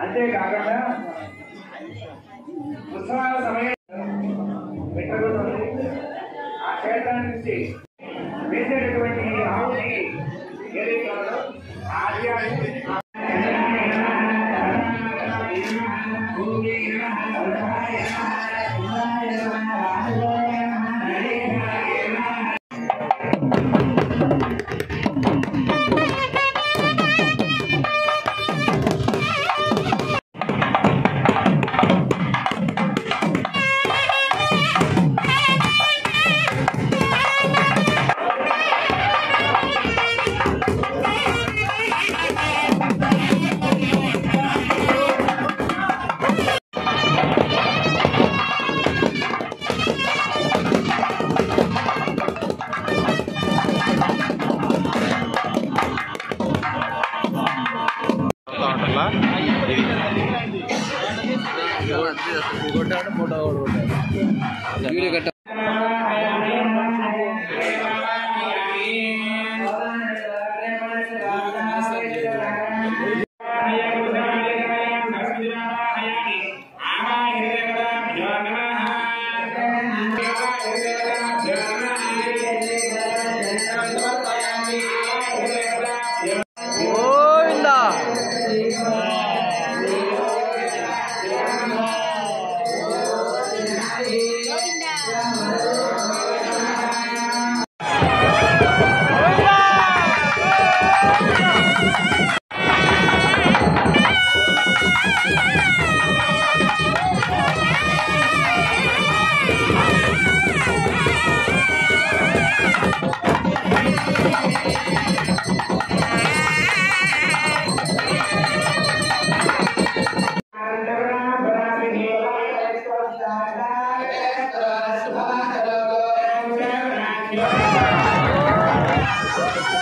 అంతేకాకుండా ఉత్సవాల సమయం పెట్టబోతుంది ఆ క్షేత్రం నుంచి వేసేటటువంటి ఆవుని ఏదైతే వీడియో కట్ట Yeah!